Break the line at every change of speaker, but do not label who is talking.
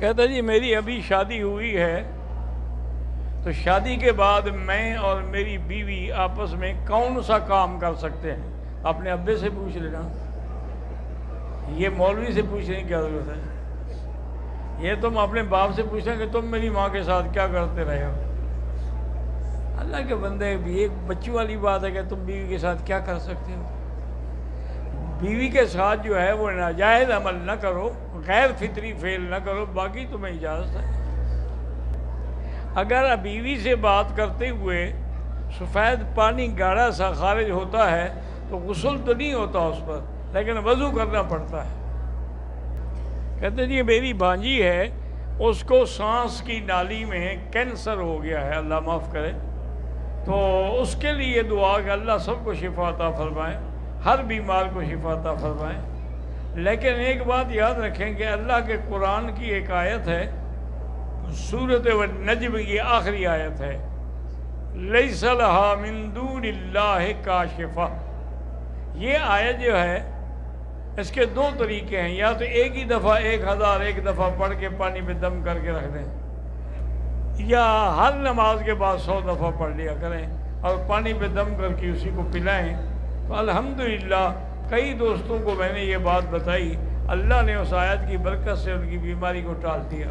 कहता, जी, मेरी अभी शादी हुई है तो शादी के बाद मैं और मेरी बीवी आपस में कौन सा काम कर सकते हैं? अपने अब्बे से पूछ लेना। ये मौलवी से पूछने की क्या ज़रूरत है? ये तुम अपने बाप से पूछना कि तुम मेरी माँ के साथ क्या करते रहे हो? अल्लाह के बंदे भी एक बच्ची वाली बात है कि तुम बीवी के साथ क्या कर सकते हो? बीवी के साथ जो है वो नाजायज़ अमल न करो, गैर फितरी फेल न करो, बाकी तुम्हें इजाज़त है। अगर बीवी से बात करते हुए सफ़ेद पानी गाढ़ा सा खारिज होता है तो गसल तो नहीं होता उस पर, लेकिन वज़ू करना पड़ता है। कहते जी, मेरी भांजी है, उसको सांस की नाली में कैंसर हो गया है, अल्लाह माफ़ करे। तो उसके लिए दुआ, कि अल्लाह सबको शिफाता फरमाए। हर बीमार को शिफाता फरमाए। लेकिन एक बात याद रखें कि अल्लाह के कुरान की एक आयत है, सूरत व नजम की आखिरी आयत है। लईसलहा मिंदून का शिफा ये आयत जो है, इसके दो तरीके हैं। या तो एक ही दफ़ा एक हज़ार एक दफ़ा पढ़ के पानी में दम करके रख दें, या हर नमाज़ के बाद सौ दफ़ा पढ़ लिया करें और पानी में दम करके उसी को पिलाएँ। तो अल्हम्दुलिल्लाह, कई दोस्तों को मैंने ये बात बताई, अल्लाह ने उस आयत की बरकत से उनकी बीमारी को टाल दिया।